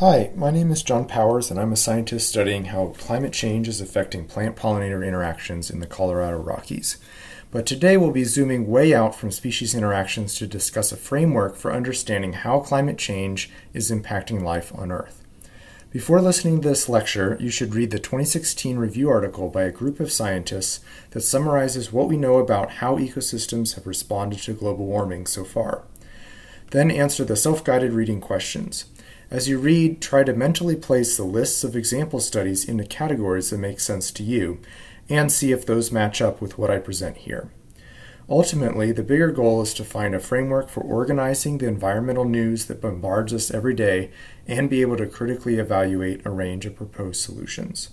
Hi, my name is John Powers, and I'm a scientist studying how climate change is affecting plant pollinator interactions in the Colorado Rockies. But today we'll be zooming way out from species interactions to discuss a framework for understanding how climate change is impacting life on Earth. Before listening to this lecture, you should read the 2016 review article by a group of scientists that summarizes what we know about how ecosystems have responded to global warming so far. Then answer the self guided reading questions. As you read, try to mentally place the lists of example studies into categories that make sense to you, and see if those match up with what I present here. Ultimately, the bigger goal is to find a framework for organizing the environmental news that bombards us every day and be able to critically evaluate a range of proposed solutions.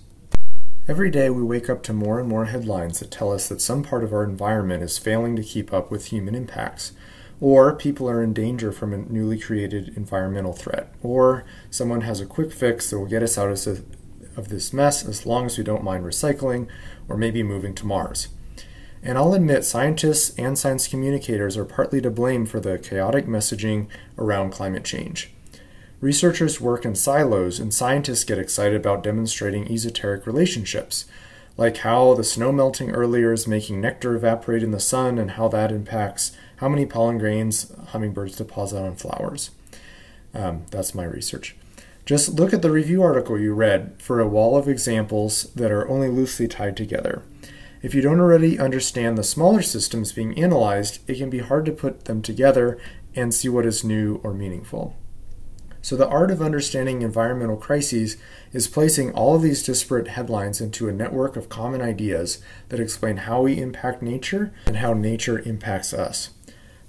Every day, we wake up to more and more headlines that tell us that some part of our environment is failing to keep up with human impacts, or people are in danger from a newly created environmental threat, or someone has a quick fix that will get us out of this mess as long as we don't mind recycling or maybe moving to Mars. And I'll admit, scientists and science communicators are partly to blame for the chaotic messaging around climate change. Researchers work in silos, and scientists get excited about demonstrating esoteric relationships, like how the snow melting earlier is making nectar evaporate in the sun and how that impacts how many pollen grains hummingbirds deposit on flowers. Um, that's my research. Just look at the review article you read for a wall of examples that are only loosely tied together. If you don't already understand the smaller systems being analyzed, it can be hard to put them together and see what is new or meaningful. So, the art of understanding environmental crises is placing all of these disparate headlines into a network of common ideas that explain how we impact nature and how nature impacts us.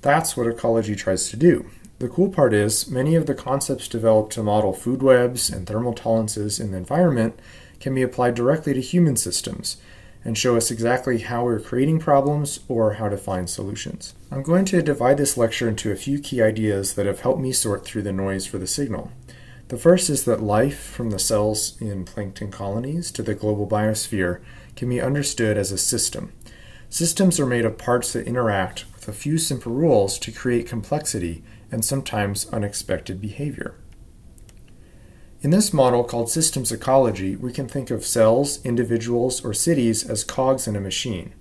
That's what ecology tries to do. The cool part is, many of the concepts developed to model food webs and thermal tolerances in the environment can be applied directly to human systems and show us exactly how we're creating problems or how to find solutions. I'm going to divide this lecture into a few key ideas that have helped me sort through the noise for the signal. The first is that life, from the cells in plankton colonies to the global biosphere, can be understood as a system. Systems are made of parts that interact a few simple rules to create complexity and sometimes unexpected behavior. In this model called systems ecology, we can think of cells, individuals, or cities as cogs in a machine.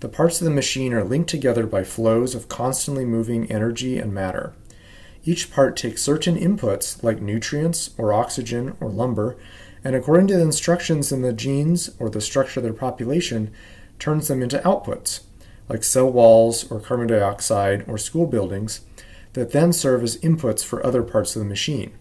The parts of the machine are linked together by flows of constantly moving energy and matter. Each part takes certain inputs, like nutrients, or oxygen, or lumber, and according to the instructions in the genes or the structure of their population, turns them into outputs, like cell walls, or carbon dioxide, or school buildings, that then serve as inputs for other parts of the machine.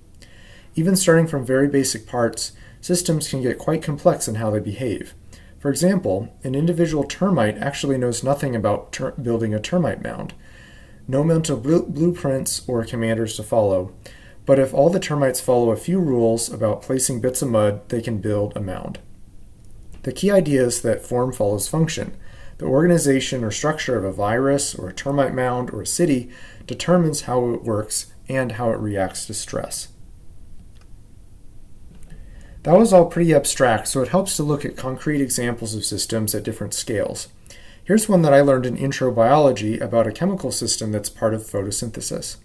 Even starting from very basic parts, systems can get quite complex in how they behave. For example, an individual termite actually knows nothing about building a termite mound. No mental bl- blueprints or commanders to follow, but if all the termites follow a few rules about placing bits of mud, they can build a mound. The key idea is that form follows function. The organization or structure of a virus or a termite mound or a city determines how it works and how it reacts to stress. That was all pretty abstract, so it helps to look at concrete examples of systems at different scales. Here's one that I learned in intro biology about a chemical system that's part of photosynthesis.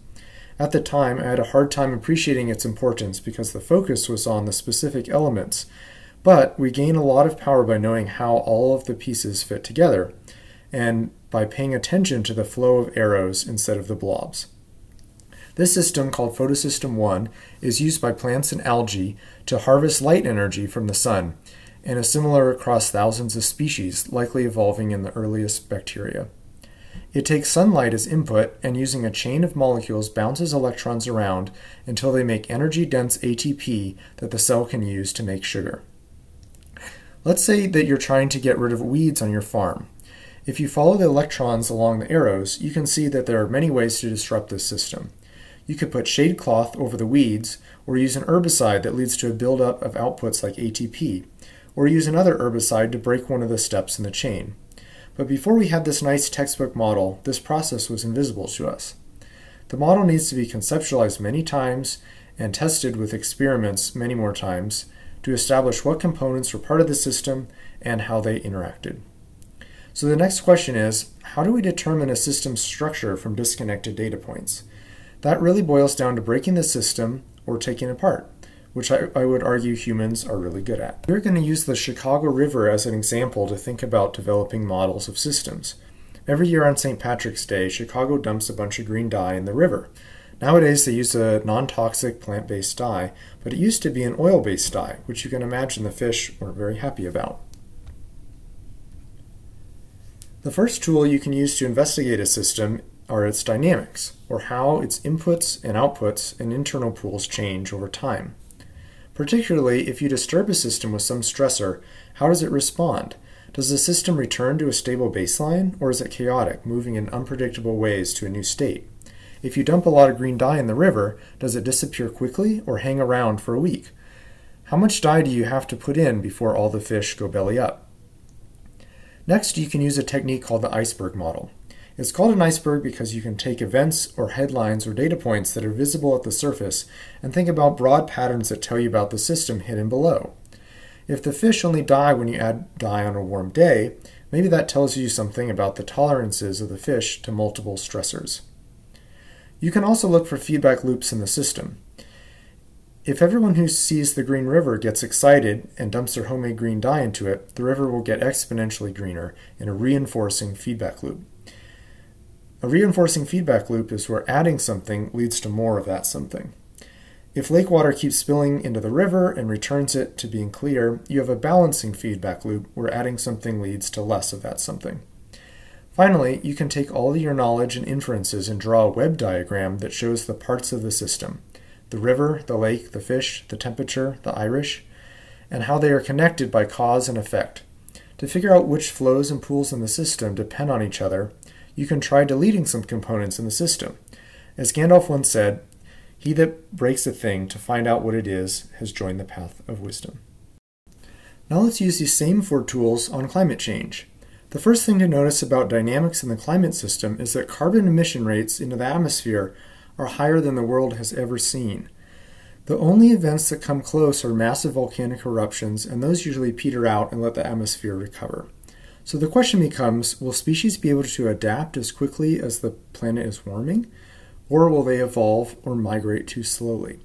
At the time, I had a hard time appreciating its importance because the focus was on the specific elements, but we gain a lot of power by knowing how all of the pieces fit together, and by paying attention to the flow of arrows instead of the blobs. This system, called Photosystem 1, is used by plants and algae to harvest light energy from the sun, and is similar across thousands of species, likely evolving in the earliest bacteria. It takes sunlight as input and, using a chain of molecules, bounces electrons around until they make energy dense ATP that the cell can use to make sugar. Let's say that you're trying to get rid of weeds on your farm. If you follow the electrons along the arrows, you can see that there are many ways to disrupt this system. You could put shade cloth over the weeds, or use an herbicide that leads to a buildup of outputs like ATP, or use another herbicide to break one of the steps in the chain. But before we had this nice textbook model, this process was invisible to us. The model needs to be conceptualized many times and tested with experiments many more times to establish what components were part of the system and how they interacted. So the next question is, how do we determine a system's structure from disconnected data points? That really boils down to breaking the system or taking apart. which I, I, would argue humans are really good at. We're going to use the Chicago River as an example to think about developing models of systems. Every year on St. Patrick's Day, Chicago dumps a bunch of green dye in the river. Nowadays, they use a non toxic plant based dye, but it used to be an oil based dye, which you can imagine the fish weren't very happy about. The first tool you can use to investigate a system are its dynamics, or how its inputs and outputs and internal pools change over time. Particularly, if you disturb a system with some stressor, how does it respond? Does the system return to a stable baseline, or is it chaotic, moving in unpredictable ways to a new state? If you dump a lot of green dye in the river, does it disappear quickly or hang around for a week? How much dye do you have to put in before all the fish go belly up? Next, you can use a technique called the iceberg model. It's called an iceberg because you can take events or headlines or data points that are visible at the surface and think about broad patterns that tell you about the system hidden below. If the fish only die when you add dye on a warm day, maybe that tells you something about the tolerances of the fish to multiple stressors. You can also look for feedback loops in the system. If everyone who sees the Green River gets excited and dumps their homemade green dye into it, the river will get exponentially greener in a reinforcing feedback loop. A reinforcing feedback loop is where adding something leads to more of that something. If lake water keeps spilling into the river and returns it to being clear, you have a balancing feedback loop where adding something leads to less of that something. Finally, you can take all your knowledge and inferences and draw a web diagram that shows the parts of the system the river, the lake, the fish, the temperature, the Irish, and how they are connected by cause and effect. To figure out which flows and pools in the system depend on each other, you can try deleting some components in the system. As Gandalf once said, he that breaks a thing to find out what it is has joined the path of wisdom. Now let's use these same four tools on climate change. The first thing to notice about dynamics in the climate system is that carbon emission rates into the atmosphere are higher than the world has ever seen. The only events that come close are massive volcanic eruptions, and those usually peter out and let the atmosphere recover. So the question becomes will species be able to adapt as quickly as the planet is warming, or will they evolve or migrate too slowly?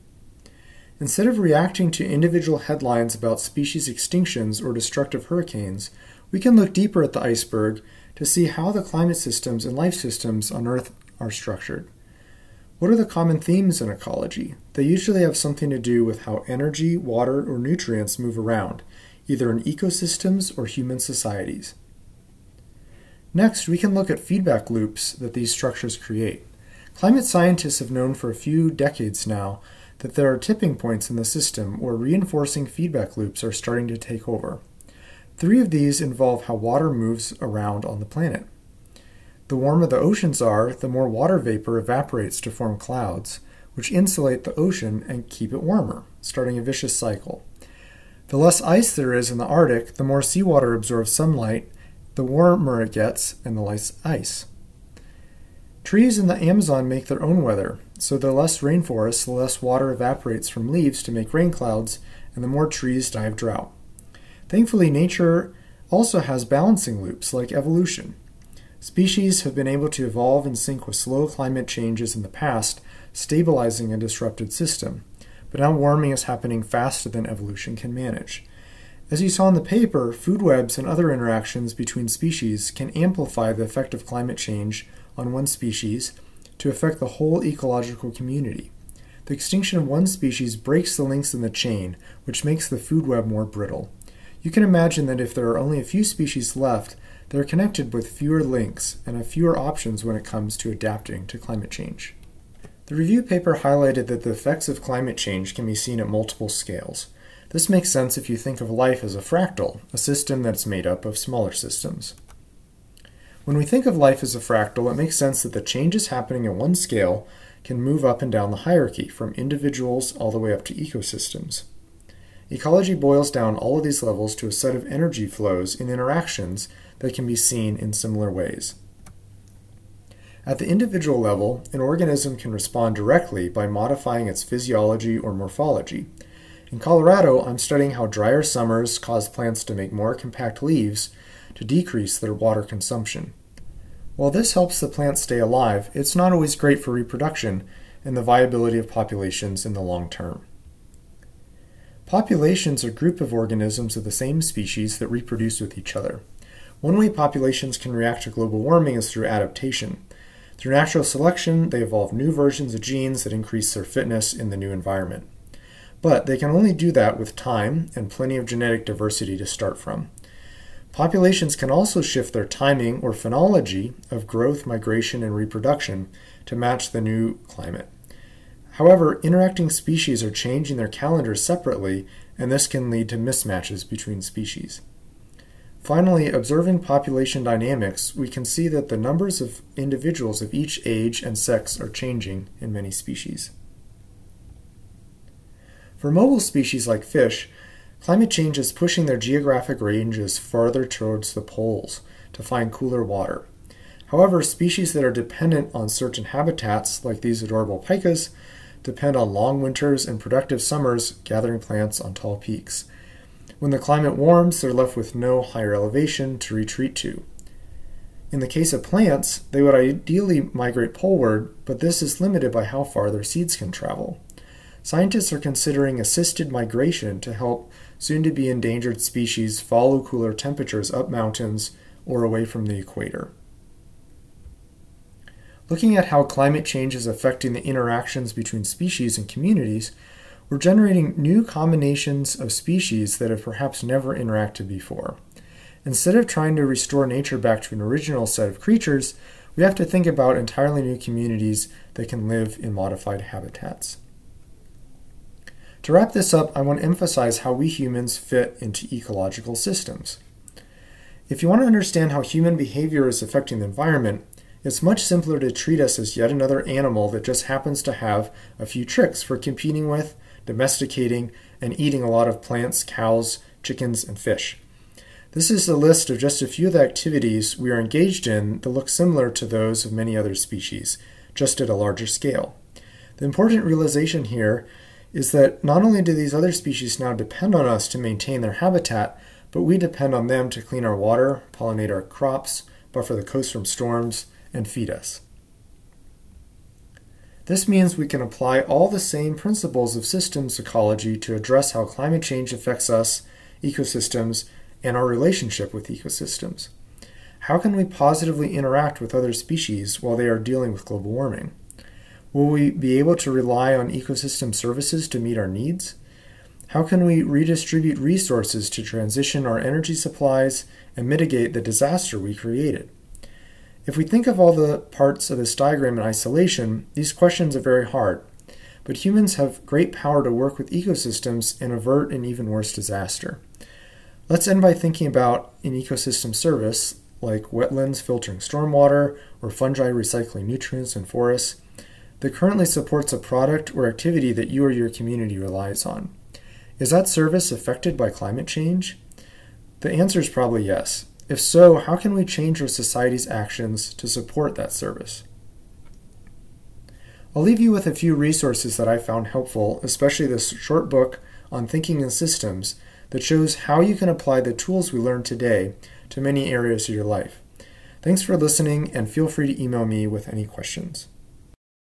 Instead of reacting to individual headlines about species extinctions or destructive hurricanes, we can look deeper at the iceberg to see how the climate systems and life systems on Earth are structured. What are the common themes in ecology? They usually have something to do with how energy, water, or nutrients move around, either in ecosystems or human societies. Next, we can look at feedback loops that these structures create. Climate scientists have known for a few decades now that there are tipping points in the system where reinforcing feedback loops are starting to take over. Three of these involve how water moves around on the planet. The warmer the oceans are, the more water vapor evaporates to form clouds, which insulate the ocean and keep it warmer, starting a vicious cycle. The less ice there is in the Arctic, the more seawater absorbs sunlight, the warmer it gets, and the less ice. Trees in the Amazon make their own weather, so the less rainforests, the less water evaporates from leaves to make rain clouds, and the more trees die of drought. Thankfully, nature also has balancing loops like evolution. Species have been able to evolve in sync with slow climate changes in the past, stabilizing a disrupted system. But now warming is happening faster than evolution can manage. As you saw in the paper, food webs and other interactions between species can amplify the effect of climate change on one species to affect the whole ecological community. The extinction of one species breaks the links in the chain, which makes the food web more brittle. You can imagine that if there are only a few species left, they're connected with fewer links and have fewer options when it comes to adapting to climate change. The review paper highlighted that the effects of climate change can be seen at multiple scales. This makes sense if you think of life as a fractal, a system that's made up of smaller systems. When we think of life as a fractal, it makes sense that the changes happening at one scale can move up and down the hierarchy, from individuals all the way up to ecosystems. Ecology boils down all of these levels to a set of energy flows and interactions that can be seen in similar ways. At the individual level, an organism can respond directly by modifying its physiology or morphology. In Colorado, I'm studying how drier summers cause plants to make more compact leaves to decrease their water consumption. While this helps the plant stay alive, it's not always great for reproduction and the viability of populations in the long term. Populations are group of organisms of the same species that reproduce with each other. One way populations can react to global warming is through adaptation. Through natural selection, they evolve new versions of genes that increase their fitness in the new environment. But they can only do that with time and plenty of genetic diversity to start from. Populations can also shift their timing or phenology of growth, migration, and reproduction to match the new climate. However, interacting species are changing their calendars separately, and this can lead to mismatches between species. Finally, observing population dynamics, we can see that the numbers of individuals of each age and sex are changing in many species. For mobile species like fish, climate change is pushing their geographic ranges farther towards the poles to find cooler water. However, species that are dependent on certain habitats, like these adorable pikas, depend on long winters and productive summers gathering plants on tall peaks. When the climate warms, they're left with no higher elevation to retreat to. In the case of plants, they would ideally migrate poleward, but this is limited by how far their seeds can travel. Scientists are considering assisted migration to help soon to be endangered species follow cooler temperatures up mountains or away from the equator. Looking at how climate change is affecting the interactions between species and communities, we're generating new combinations of species that have perhaps never interacted before. Instead of trying to restore nature back to an original set of creatures, we have to think about entirely new communities that can live in modified habitats. To wrap this up, I want to emphasize how we humans fit into ecological systems. If you want to understand how human behavior is affecting the environment, it's much simpler to treat us as yet another animal that just happens to have a few tricks for competing with domesticating, and eating a lot of plants, cows, chickens, and fish. This is a list of just a few of the activities we are engaged in that look similar to those of many other species, just at a larger scale. The important realization here is that not only do these other species now depend on us to maintain their habitat, but we depend on them to clean our water, pollinate our crops, buffer the coast from storms, and feed us. This means we can apply all the same principles of systems ecology to address how climate change affects us, ecosystems, and our relationship with ecosystems. How can we positively interact with other species while they are dealing with global warming? Will we be able to rely on ecosystem services to meet our needs? How can we redistribute resources to transition our energy supplies and mitigate the disaster we created? If we think of all the parts of this diagram in isolation, these questions are very hard. But humans have great power to work with ecosystems and avert an even worse disaster. Let's end by thinking about an ecosystem service like wetlands filtering stormwater or fungi recycling nutrients in forests that currently supports a product or activity that you or your community relies on. Is that service affected by climate change? The answer is probably yes. If so, how can we change our society's actions to support that service? I'll leave you with a few resources that I found helpful, especially this short book on thinking in systems that shows how you can apply the tools we learned today to many areas of your life. Thanks for listening, and feel free to email me with any questions.